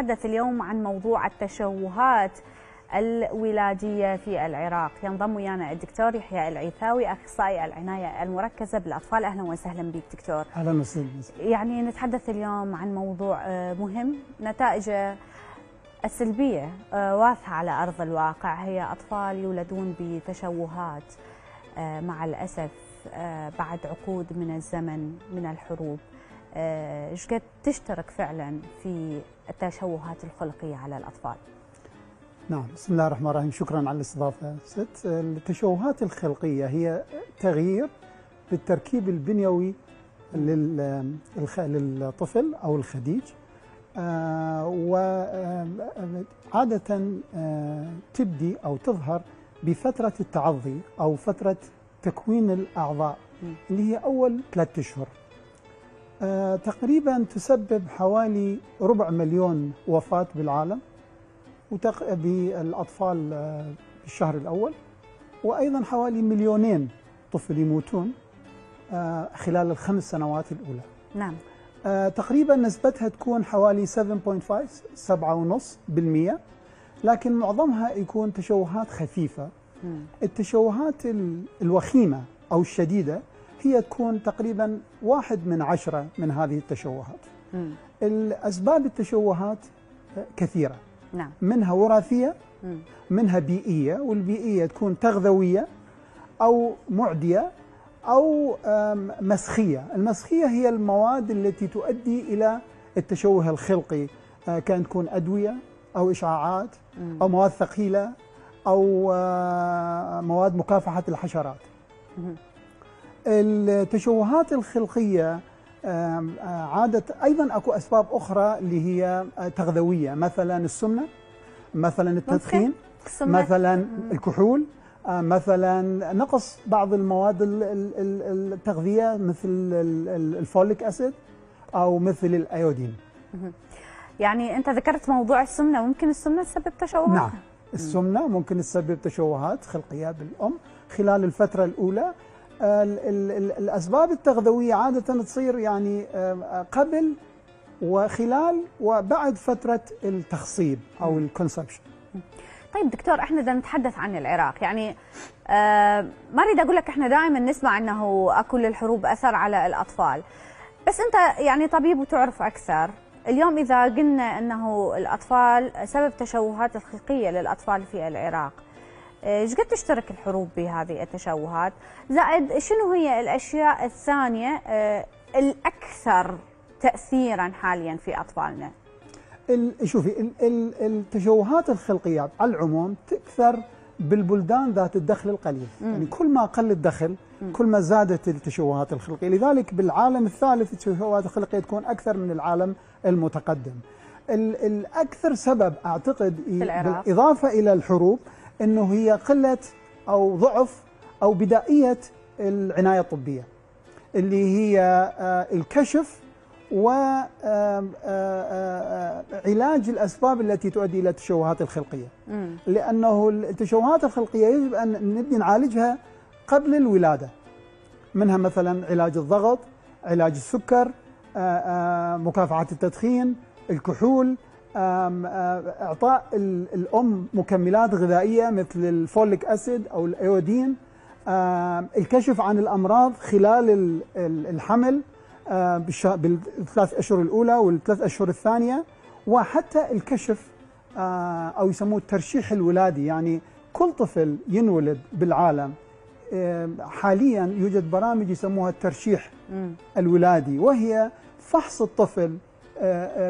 نتحدث اليوم عن موضوع التشوهات الولادية في العراق. ينضم ويانا الدكتور يحيى العيثاوي أخصائي العناية المركزة بالأطفال. أهلا وسهلا بك دكتور. أهلا وسهلا. يعني نتحدث اليوم عن موضوع آه، مهم. نتائج السلبية آه، واضحة على أرض الواقع. هي أطفال يولدون بتشوهات آه، مع الأسف بعد عقود من الزمن من الحروب. إيش قد تشترك فعلا في التشوهات الخلقية على الأطفال. نعم بسم الله الرحمن الرحيم. شكرا على الاستضافة. ست التشوهات الخلقية هي تغيير بالتركيب البنيوي للطفل أو الخديج. آه، وعادة آه، تبدي أو تظهر بفترة التعظي أو فترة تكوين الأعضاء اللي هي أول ثلاثة أشهر. آه، تقريبا تسبب حوالي ربع مليون وفاة بالعالم وتق... بالأطفال آه، بالشهر الأول وأيضا حوالي مليونين طفل يموتون آه، خلال الخمس سنوات الأولى. نعم. آه، تقريبا نسبتها تكون حوالي 7.5 7.5% لكن معظمها يكون تشوهات خفيفة. التشوهات الوخيمة أو الشديدة هي تكون تقريبا واحد من عشرة من هذه التشوهات. مم. الأسباب التشوهات كثيرة. نعم. منها وراثية منها بيئية والبيئية تكون تغذوية أو معدية أو مسخية. المسخية هي المواد التي تؤدي إلى التشوه الخلقي آه، كان تكون أدوية أو إشعاعات أو مواد ثقيلة أو آه، مواد مكافحة الحشرات. التشوهات الخلقية آه، عادة أيضا أكو أسباب أخرى اللي هي تغذوية مثلا السمنة مثلا التدخين مثلا الكحول آه، مثلا نقص بعض المواد التغذية مثل ال folic acid أو مثل ال iodine. يعني أنت ذكرت موضوع السمنة ممكن السمنة تسبب تشوهات؟ نعم. السمنة ممكن تسبب تشوهات خلقية بالأم خلال الفترة الأولى. الأسباب التغذوية عادة تصير يعني قبل وخلال وبعد فترة التخصيب أو ال conception طيب دكتور إحنا بدنا نتحدث عن العراق يعني آه ما اريد أقول لك إحنا دائما نسمع إنه أكو للحروب أثر على الأطفال. بس أنت يعني طبيب وتعرف أكثر. اليوم إذا قلنا إنه الأطفال سبب تشوهات الخلقيه للأطفال في العراق. إيش قد تشترك الحروب بهذه التشوهات؟ زائد شنو هي الأشياء الثانية آه، الأكثر تاثيرا حاليا في أطفالنا؟ شوفي التشوهات الخلقية على العموم تكثر بالبلدان ذات الدخل القليل. مم. يعني كل ما قل الدخل مم. كل ما زادت التشوهات الخلقية. لذلك بالعالم الثالث التشوهات الخلقية تكون أكثر من العالم المتقدم. الأكثر سبب أعتقد بالإضافة إلى الحروب إنه هي قلة أو ضعف أو بدائية العناية الطبية اللي هي آه، الكشف وعلاج آه، آه، الأسباب التي تؤدي إلى التشوهات الخلقية. لأنه التشوهات الخلقية يجب أن نبدي نعالجها قبل الولادة منها مثلا علاج الضغط علاج السكر مكافحة التدخين الكحول إعطاء الأم مكملات غذائية مثل الفوليك أسيد أو الأيودين. الكشف عن الأمراض خلال الحمل بالثلاث أشهر الأولى والثلاث أشهر الثانية. وحتى الكشف أو يسموه الترشيح الولادي يعني كل طفل ينولد بالعالم. حاليا يوجد برامج يسموها الترشيح الولادي وهي فحص الطفل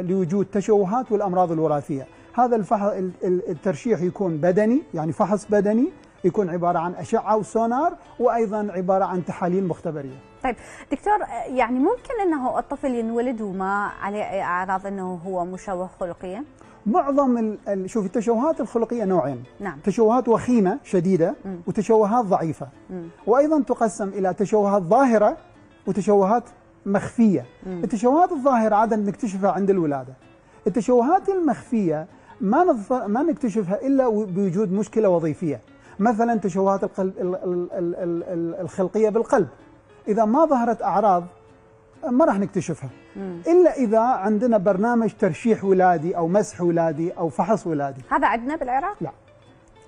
لوجود تشوهات والأمراض الوراثية. هذا الفحص الترشيح يكون بدني يعني فحص بدني يكون عبارة عن أشعة وسونار وأيضا عبارة عن تحاليل مختبرية. طيب دكتور يعني ممكن إنه الطفل ينولد وما عليه أعراض إنه هو مشوه خلقيا؟ معظم شوف التشوهات الخلقية نوعين. نعم. تشوهات وخيمة شديدة م. وتشوهات ضعيفة. م. وأيضا تقسم إلى تشوهات ظاهرة وتشوهات مخفية. مم. التشوهات الظاهرة عادة نكتشفها عند الولادة. التشوهات المخفية ما نظف... ما نكتشفها إلا بوجود مشكلة وظيفية. مثلا تشوهات القلب الخلقية بالقلب. إذا ما ظهرت أعراض ما راح نكتشفها. إلا إذا عندنا برنامج ترشيح ولادي أو مسح ولادي أو فحص ولادي. هذا عندنا بالعراق؟ لا.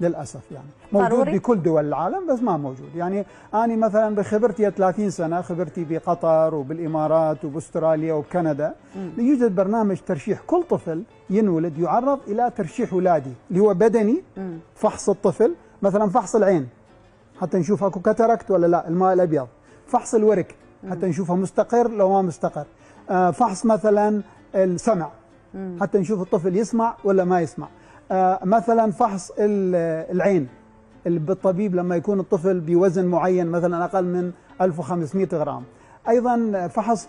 للأسف يعني. موجود ضروري؟ بكل دول العالم بس ما موجود. يعني أنا مثلا بخبرتي 30 سنة خبرتي بقطر وبالإمارات وبأستراليا وبكندا يوجد برنامج ترشيح كل طفل ينولد يعرض إلى ترشيح ولادي اللي هو بدني فحص الطفل مثلا فحص العين حتى نشوف أكو cataract ولا لا الماء الأبيض. فحص الورك حتى نشوفه مستقر لو ما مستقر. آه فحص مثلا السمع حتى نشوف الطفل يسمع ولا ما يسمع. مثلا فحص ال- العين. بالطبيب لما يكون الطفل بوزن معين مثلا أقل من 1500 غرام. أيضا فحص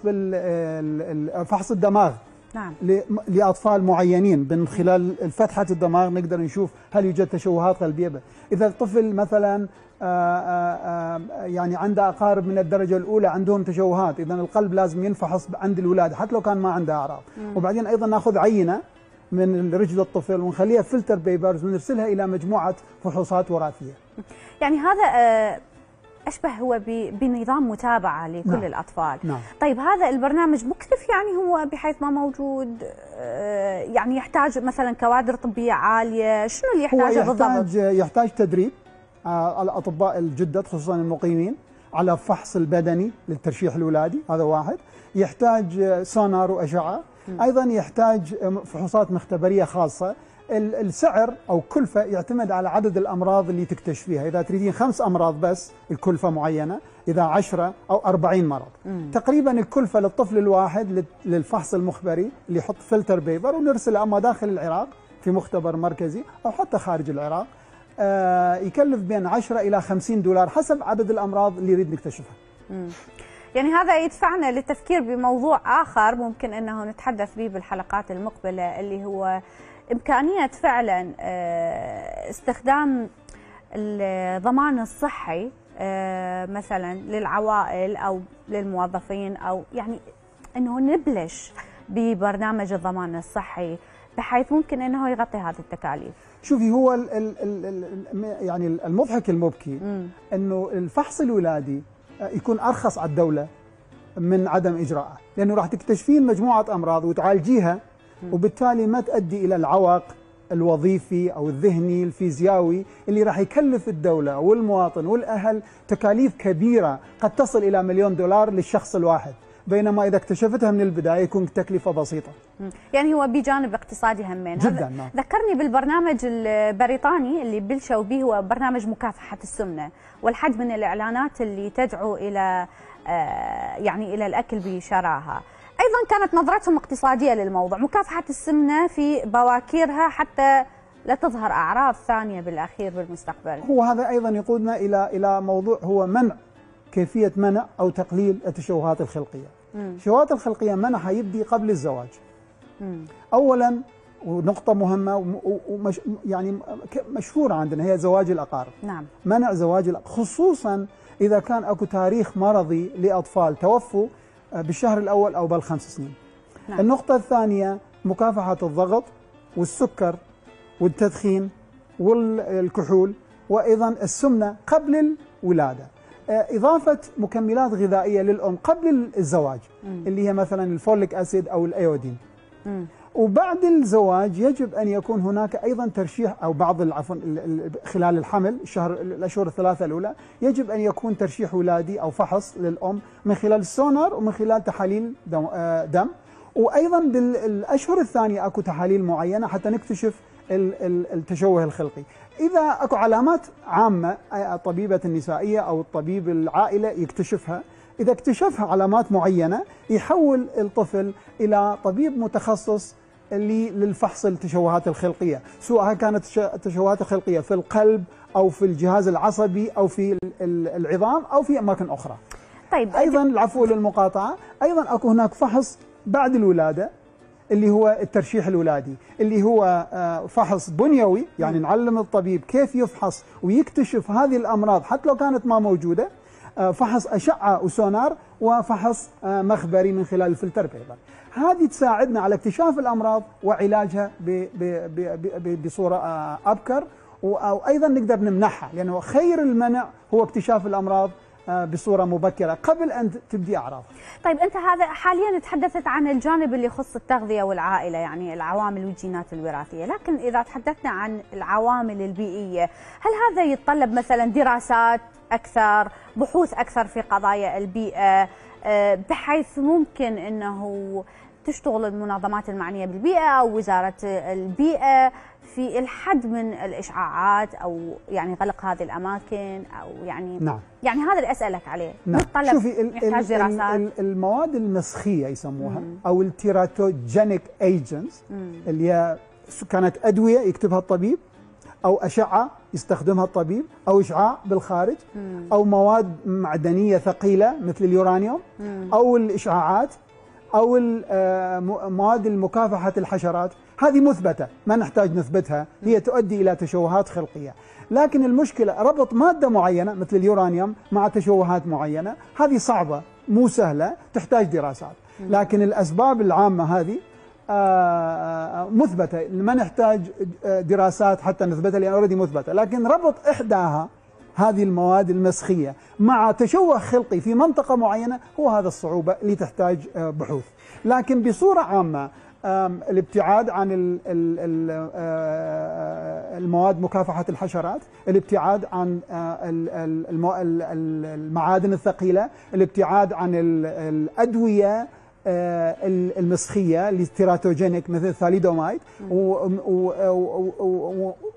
فحص الدماغ نعم. ل- لأطفال معينين. من خلال فتحة الدماغ نقدر نشوف هل يوجد تشوهات قلبيه به. إذا الطفل مثلا آه، آه، آه، يعني عنده أقارب من الدرجة الأولى عندهم تشوهات اذا القلب لازم ينفحص عند الولادة حتى لو كان ما عنده أعراض. وبعدين أيضا نأخذ عينة. من رجل الطفل ونخليها filter papers ونرسلها إلى مجموعة فحوصات وراثية يعني هذا آه، أشبه هو بنظام متابعة لكل نعم. الأطفال نعم. طيب هذا البرنامج مكلف يعني هو بحيث ما موجود آه، يعني يحتاج مثلا كوادر طبية عالية شنو اللي يحتاجه بالضبط يحتاج يحتاج تدريب آه، الأطباء الجدد خصوصا المقيمين على فحص البدني للترشيح الولادي هذا واحد يحتاج سونار وأشعة أيضا يحتاج فحوصات مختبرية خاصة. ال- السعر أو كلفة يعتمد على عدد الأمراض اللي تكتشفيها إذا تريدين خمس أمراض بس الكلفة معينة. إذا عشرة أو أربعين مرض. تقريبا الكلفة للطفل الواحد لل- للفحص المخبري اللي يحط filter paper ونرسله أما داخل العراق في مختبر مركزي أو حتى خارج العراق. آه، يكلف بين 10 إلى 50 دولار حسب عدد الأمراض اللي يريد نكتشفها. يعني هذا يدفعنا للتفكير بموضوع آخر ممكن أنه نتحدث به بالحلقات المقبلة اللي هو إمكانية فعلا آه، استخدام الضمان الصحي آه، مثلا للعوائل أو للموظفين أو يعني أنه نبلش ببرنامج الضمان الصحي بحيث ممكن أنه يغطي هذه التكاليف. شوفي هو ال ال ال ال يعني المضحك المبكي إنه الفحص الولادي يكون أرخص على الدولة من عدم اجراءه لأنه راح تكتشفين مجموعة أمراض وتعالجيها وبالتالي ما تؤدي إلى العوق الوظيفي أو الذهني الفيزيائي اللي راح يكلف الدولة والمواطن والأهل تكاليف كبيرة قد تصل إلى مليون دولار للشخص الواحد. بينما إذا اكتشفتها من البداية يكون تكلفة بسيطة. يعني هو بجانب اقتصادي همين. جداً، نعم. ذكرني بالبرنامج البريطاني اللي بلشوا به هو برنامج مكافحة السمنة والحد من الإعلانات اللي تدعو إلى آه، يعني إلى الأكل بشراهة. أيضا كانت نظرتهم اقتصادية للموضوع. مكافحة السمنة في بواكيرها حتى لا تظهر أعراض ثانية بالأخير بالمستقبل. هو هذا أيضا يقودنا إلى إلى موضوع هو منع كيفية منع أو تقليل التشوهات الخلقية. التشوهات الخلقية منعها يبدي قبل الزواج. اولا ونقطة مهمة وم- ومش يعني مشهوره عندنا هي زواج الأقارب. نعم منع زواج الأقارب خصوصا إذا كان أكو تاريخ مرضي لأطفال توفوا آه، بالشهر الأول أو بالخمس سنين. نعم. النقطة الثانية مكافحة الضغط والسكر والتدخين والكحول وأيضا السمنة قبل الولادة. آه، إضافة مكملات غذائية للأم قبل الزواج اللي هي مثلا الفوليك أسيد أو الأيودين. وبعد الزواج يجب أن يكون هناك أيضا ترشيح أو بعض عفوا ال- ال- خلال الحمل الشهر الأشهر الثلاثة الأولى يجب أن يكون ترشيح ولادي أو فحص للأم من خلال السونار ومن خلال تحاليل دم, آه، دم وأيضا بالأشهر الثانية أكو تحاليل معينة حتى نكتشف ال- ال- التشوه الخلقي. إذا أكو علامات عامة آه، الطبيبة النسائية أو الطبيب العائلة يكتشفها. إذا اكتشفها علامات معينة يحول الطفل إلى طبيب متخصص اللي للفحص التشوهات الخلقية. سواء كانت التشوهات الخلقية في القلب أو في الجهاز العصبي أو في ال- ال- العظام أو في أماكن أخرى. طيب أيضا العفو للمقاطعة. أيضا أكو هناك فحص بعد الولادة. اللي هو الترشيح الولادي اللي هو آه، فحص بنيوي يعني نعلم الطبيب كيف يفحص ويكتشف هذه الأمراض حتى لو كانت ما موجودة آه، فحص أشعة وسونار وفحص آه، مخبري من خلال الفلتر بيبر هذه تساعدنا على اكتشاف الأمراض وعلاجها بصورة أبكر و- أو أيضا نقدر نمنعها لأنه خير المنع هو اكتشاف الأمراض آه، بصورة مبكرة. قبل أن تبدي اعراض طيب أنت هذا حاليا تحدثت عن الجانب اللي يخص التغذية والعائلة يعني العوامل والجينات الوراثية، لكن إذا تحدثنا عن العوامل البيئية، هل هذا يتطلب مثلا دراسات أكثر، بحوث أكثر في قضايا البيئة؟ آه، بحيث ممكن إنه تشتغل المنظمات المعنية بالبيئة أو وزارة البيئة في الحد من الإشعاعات أو يعني غلق هذه الأماكن أو يعني نعم يعني هذا اللي أسألك عليه نعم متطلب شوفي يحتاج دراسات ال المواد المسخية يسموها مم. أو ال teratogenic agents. اللي هي كانت أدوية يكتبها الطبيب أو أشعة يستخدمها الطبيب أو إشعاع بالخارج مم. أو مواد معدنية ثقيلة مثل اليورانيوم مم. أو الإشعاعات ال- آه، مواد المكافحة الحشرات. هذه مثبتة ما نحتاج نثبتها هي تؤدي إلى تشوهات خلقية. لكن المشكلة ربط مادة معينة مثل اليورانيوم مع تشوهات معينة هذه صعبة مو سهلة تحتاج دراسات. لكن الأسباب العامة هذه آه، مثبتة ما نحتاج آه، دراسات حتى نثبتها لأن اوريدي مثبتة. لكن ربط إحداها هذه المواد المسخيه مع تشوه خلقي في منطقه معينه هو هذا الصعوبه اللي تحتاج آه، بحوث لكن بصوره عامه آم، الابتعاد عن ال- ال- ال- آه، المواد مكافحه الحشرات الابتعاد عن آه، المعادن الثقيله الابتعاد عن ال- الادويه آه، ال- المسخيه اللي تيراتوجينيك مثل الثاليدومايد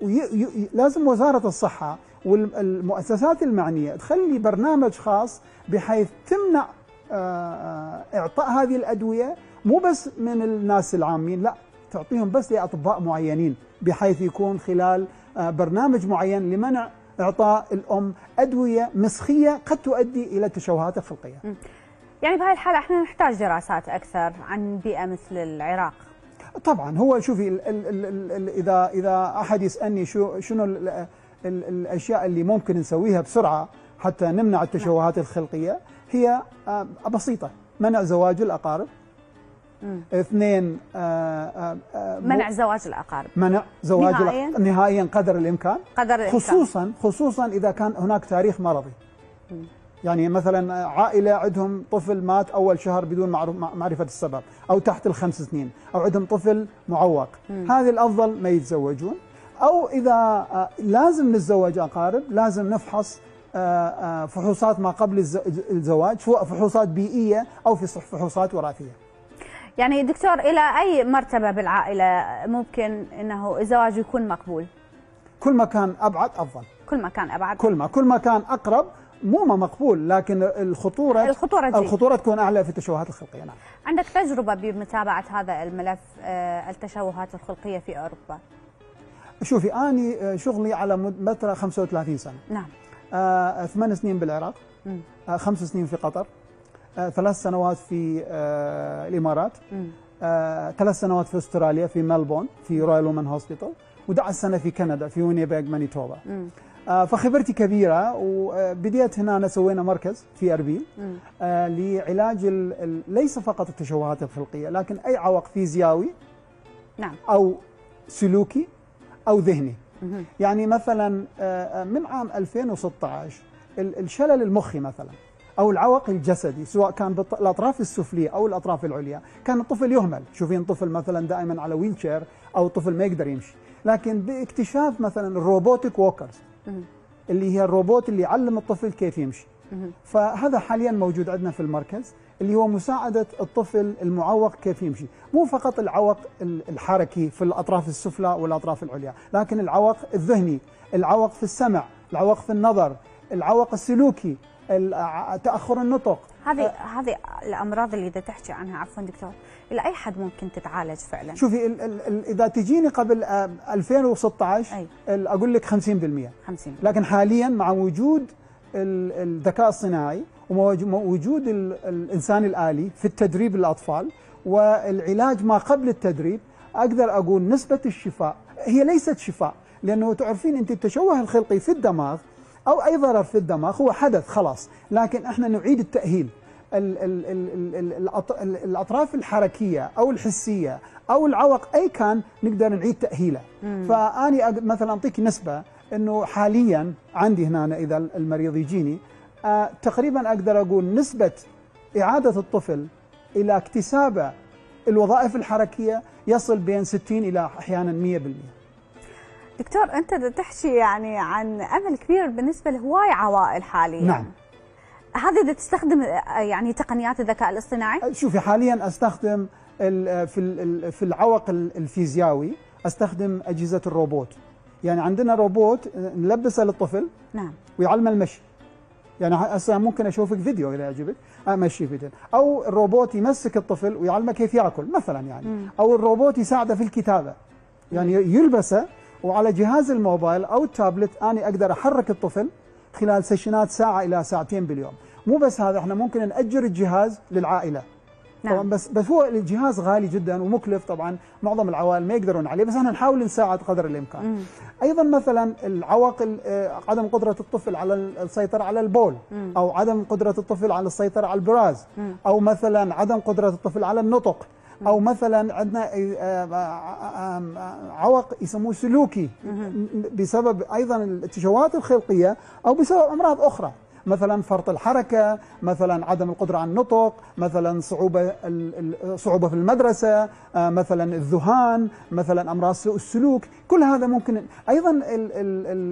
ولازم وزاره الصحه والمؤسسات المعنية تخلي برنامج خاص بحيث تمنع آه، آه، إعطاء هذه الأدوية مو بس من الناس العامين لا تعطيهم بس لأطباء معينين بحيث يكون خلال آه، برنامج معين لمنع إعطاء الأم أدوية مسخية قد تؤدي إلى التشوهات الخلقيه. يعني بهاي الحالة إحنا نحتاج دراسات أكثر عن بيئة مثل العراق طبعا هو شوفي ال ال ال ال ال إذا إذا أحد يسألني شو شنو ال ال الأشياء اللي ممكن نسويها بسرعة حتى نمنع التشوهات الخلقية هي آه، بسيطة منع زواج الأقارب مم. اثنين آه، آه، منع زواج الأقارب منع زواج نهائياً؟ نهائيا قدر الإمكان قدر الإمكان. خصوصا خصوصا إذا كان هناك تاريخ مرضي مم. يعني مثلا عائلة عندهم طفل مات أول شهر بدون معرف- مع- معرفة السبب أو تحت الخمس سنين أو عندهم طفل معوق مم. هذه الأفضل ما يتزوجون أو إذا آه، لازم نتزوج أقارب لازم نفحص آه، آه، فحوصات ما قبل الز- الزواج سواء فحوصات بيئية أو في فحوصات وراثية. يعني دكتور إلى أي مرتبة بالعائلة ممكن إنه الزواج يكون مقبول؟ كل ما كان أبعد أفضل. كل ما كان أبعد. كل ما كل ما كان أقرب مو ما مقبول لكن الخطورة تزيد الخطورة تكون أعلى في التشوهات الخلقية نعم. عندك تجربة بمتابعة هذا الملف التشوهات الخلقية في أوروبا؟ شوفي أني آه، شغلي على فتره 35 سنة. نعم. آه، ثمان سنين بالعراق. مم. آه، خمس سنين في قطر. آه، ثلاث سنوات في آه، الإمارات. مم. آه، ثلاث سنوات في أستراليا في ملبورن في Royal Women Hospital و11 سنة في كندا في وينيبيغ مانيتوبا. آه، فخبرتي كبيرة وبديت هنا أنا سوينا مركز في أربيل. مم. آه، لعلاج ال- ال- ليس فقط التشوهات الخلقية لكن أي عوق فيزيائي نعم. أو سلوكي أو ذهني. يعني مثلا آه، من عام 2016 ال- الشلل المخي مثلا أو العوق الجسدي سواء كان بالاطراف السفلية أو الأطراف العليا كان الطفل يهمل شوفين طفل مثلا دائما على wheelchair أو طفل ما يقدر يمشي لكن باكتشاف مثلا ال robotic walkers. اللي هي الروبوت اللي يعلم الطفل كيف يمشي. فهذا حاليا موجود عندنا في المركز اللي هو مساعدة الطفل المعوق كيف يمشي. مو فقط العوق ال- الحركي في الأطراف السفلى والأطراف العليا لكن العوق الذهني العوق في السمع العوق في النظر العوق السلوكي تأخر النطق. هذه هذه الأمراض اللي بدك تحكي عنها عفوا دكتور إلى أي حد ممكن تتعالج فعلا؟ شوفي ال ال ال إذا تجيني قبل آه، 2016 أي. ال- أقول لك 50% 50 لكن حاليا مع وجود ال- الذكاء الصناعي ووجود ال- الإنسان الآلي في التدريب الاطفال والعلاج ما قبل التدريب أقدر أقول نسبة الشفاء هي ليست شفاء لأنه تعرفين أنت التشوه الخلقي في الدماغ أو أي ضرر في الدماغ هو حدث خلاص لكن إحنا نعيد التأهيل. ال- ال- ال- ال- ال- الأط- ال- الأطراف الحركية أو الحسية أو العوق أي كان نقدر نعيد تأهيله. فأني أق- مثلا أعطيك نسبة إنه حاليا عندي هنا إذا المريض يجيني تقريبا أقدر أقول نسبة إعادة الطفل إلى اكتسابه الوظائف الحركية يصل بين 60 إلى أحيانا 100% دكتور أنت تحكي يعني عن أمل كبير بالنسبة لهواي عوائل حاليا. نعم. هذه إذا تستخدم يعني تقنيات الذكاء الاصطناعي؟ شوفي حاليا أستخدم في في العوق ال- الفيزيائي أستخدم أجهزة الروبوت. يعني عندنا روبوت نلبسه للطفل نعم. ويعلمه المشي. يعني هسه ممكن أشوفك فيديو إذا يعجبك. أمشي فيديو أو الروبوت يمسك الطفل ويعلمه كيف يأكل مثلا يعني. أو الروبوت يساعده في الكتابة. يعني يلبسه وعلى جهاز الموبايل أو التابلت أنا أقدر أحرك الطفل خلال session ات ساعة إلى ساعتين باليوم. مو بس هذا إحنا ممكن نأجر الجهاز للعائلة. طبعا نعم بس بس هو الجهاز غالي جدا ومكلف طبعا معظم العوائل ما يقدرون عليه بس إحنا نحاول نساعد قدر الإمكان مم. أيضا مثلا العوق ال- آه، عدم قدرة الطفل على السيطرة على البول مم. أو عدم قدرة الطفل على السيطرة على البراز مم. أو مثلا عدم قدرة الطفل على النطق أو مثلا عندنا آه، آه، عوق يسموه سلوكي بسبب أيضا التشوهات الخلقية أو بسبب أمراض أخرى مثلا فرط الحركة مثلا عدم القدرة على النطق مثلا ال- صعوبة في المدرسة آه، مثلا الذهان مثلا أمراض سوء السلوك. كل هذا ممكن ال-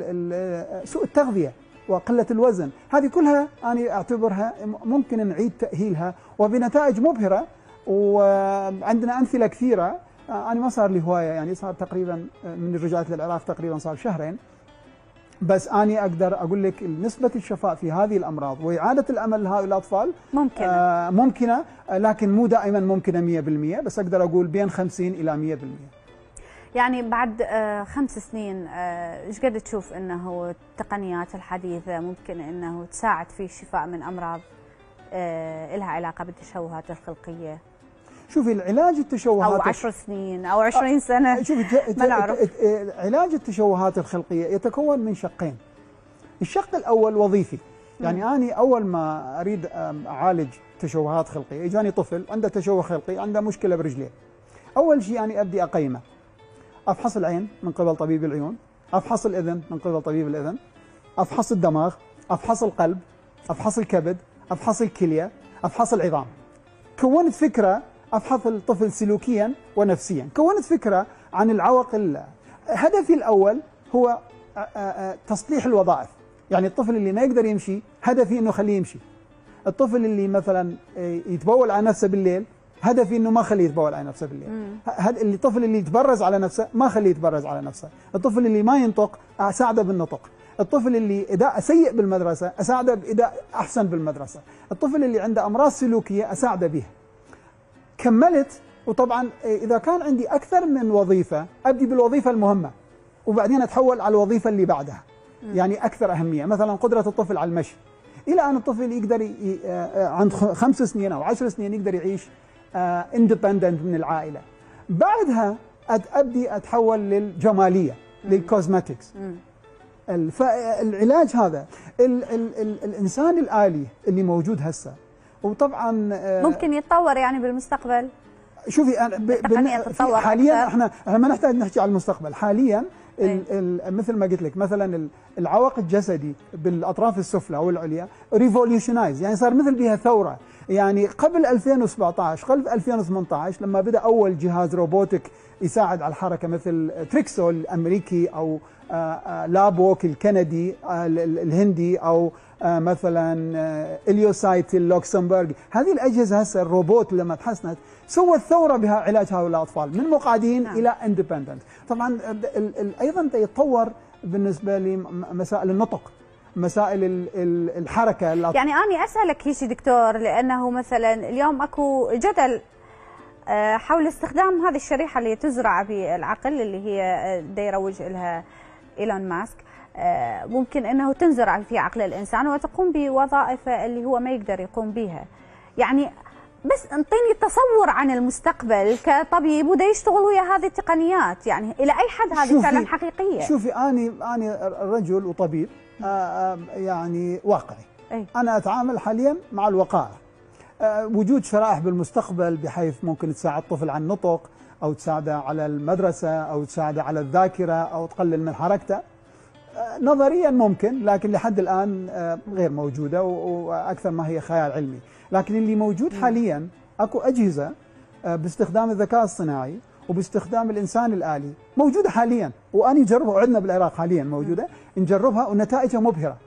ال- سوء التغذية وقلة الوزن. هذه كلها أنا أعتبرها ممكن نعيد تأهيلها. وبنتائج مبهرة وعندنا أمثلة كثيرة. آه، أنا ما صار لي هواية يعني صار تقريبا آه، من رجعت للعراق تقريبا صار شهرين. بس أني أقدر أقول لك نسبة الشفاء في هذه الأمراض وإعادة الأمل لهؤلاء الأطفال ممكن آه ممكنة آه، لكن مو دائما ممكنة 100% بس أقدر أقول بين 50 إلى 100% يعني بعد آه، خمس سنين آه، إيش قد تشوف إنه التقنيات الحديثة ممكن إنه تساعد في الشفاء من أمراض آه، لها علاقة بالتشوهات الخلقية؟ شوفي العلاج التشوهات أو عشر سنين أو عشرين سنة. شوفي ما نعرف. علاج التشوهات الخلقية يتكون من شقين. الشق الأول وظيفي. يعني اني أول ما أريد أعالج تشوهات خلقية إجاني طفل عنده تشوه خلقي عنده مشكلة برجليه. أول شيء اني أبدي أقيمه. أفحص العين من قبل طبيب العيون أفحص الإذن من قبل طبيب الإذن أفحص الدماغ أفحص القلب أفحص الكبد أفحص الكلية أفحص العظام. كونت فكرة أفحص الطفل سلوكيا ونفسيا. كونت فكرة عن العوق ال- هدفي الأول هو آ- آ- آ- تصليح الوظائف. يعني الطفل اللي ما يقدر يمشي هدفي إنه خليه يمشي. الطفل اللي مثلا آه، يتبول على نفسه بالليل هدفي إنه ما خليه يتبول على نفسه بالليل. هد اللي الطفل اللي يتبرز على نفسه ما خليه يتبرز على نفسه. الطفل اللي ما ينطق أساعده بالنطق. الطفل اللي اداء سيء بالمدرسة أساعده باداء أحسن بالمدرسة. الطفل اللي عنده أمراض سلوكية أساعده بها. كملت. وطبعا إذا كان عندي أكثر من وظيفة أبدي بالوظيفة المهمة وبعدين أتحول على الوظيفة اللي بعدها. يعني أكثر أهمية. مثلا قدرة الطفل على المشي. إلى أن الطفل يقدر ي- آه، آه، عند خمس سنين أو عشر سنين يقدر يعيش independent من العائلة. بعدها أبدي أتحول للجمالية لل cosmetics مم. ال- فالعلاج هذا ال ال ال الإنسان الآلي اللي موجود هسه وطبعا آه، ممكن يتطور يعني بالمستقبل شوفي أنا تتطور حاليا أكثر. إحنا إحنا ما نحتاج نحكي على المستقبل حاليا. ال ال مثل ما قلت لك مثلا ال- العوق الجسدي بالأطراف السفلى أو العليا ريفوليوشنايز يعني صار مثل بها ثورة يعني قبل 2017 قبل 2018 لما بدأ أول جهاز روبوتك يساعد على الحركة مثل تريكسول الأمريكي أو آه، آه، لابوك الكندي ال- ال- الهندي أو آه، مثلا إليوسايت اللوكسمبورغ هذه الأجهزة هسه الروبوت لما تحسنت سوت ثورة بها علاج هؤلاء الأطفال من مقعدين نعم. إلى independent طبعا أيضا يتطور بالنسبة لمسائل النطق. مسائل ال- ال- الحركة يعني أنا أسألك هيك دكتور لأنه مثلا اليوم أكو جدل آه، حول استخدام هذه الشريحة اللي تزرع بالعقل اللي هي آه، يروج لها إيلون ماسك. آه، ممكن أنه تنزرع في عقل الإنسان وتقوم بوظائف اللي هو ما يقدر يقوم بها يعني بس انطيني تصور عن المستقبل كطبيب ودا يشتغل ويا هذه التقنيات. يعني إلى أي حد هذه فعلا حقيقية؟ شوفي اني أني رجل وطبيب. يعني واقعي. أي. أنا أتعامل حاليا مع الوقائع. آه، وجود شرائح بالمستقبل بحيث ممكن تساعد الطفل على النطق أو تساعده على المدرسة أو تساعده على الذاكرة أو تقلل من حركته. آه، نظريا ممكن لكن لحد الآن آه، غير موجودة و- وأكثر ما هي خيال علمي. لكن اللي موجود حاليا أكو أجهزة آه، باستخدام الذكاء الصناعي وباستخدام الإنسان الآلي موجودة حاليا. وأنا نجربها وعندنا بالعراق حاليا موجودة. نجربها ونتائجها مبهرة.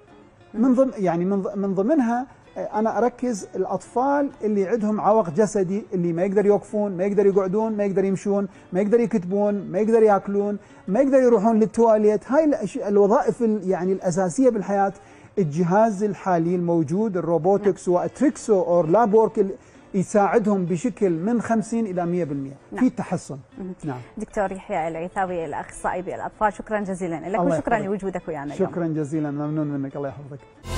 من ضمن يعني من ضمنها آه، أنا أركز الأطفال اللي عندهم عوق جسدي اللي ما يقدر يوقفون ما يقدر يقعدون ما يقدر يمشون ما يقدر يكتبون ما يقدر يأكلون ما يقدر يروحون للتواليت. هاي الوظائف ال- يعني الأساسية بالحياة الجهاز الحالي الموجود ال robotics وتريكسو أو لاب وورك ال- يساعدهم بشكل من 50 إلى 100% في تحسن نعم. دكتور يحيى العيثاوي الأخصائي بالأطفال شكرا جزيلا لك وشكرا يحفظك. لوجودك ويانا اليوم. شكرا جزيلا ممنون منك. الله يحفظك.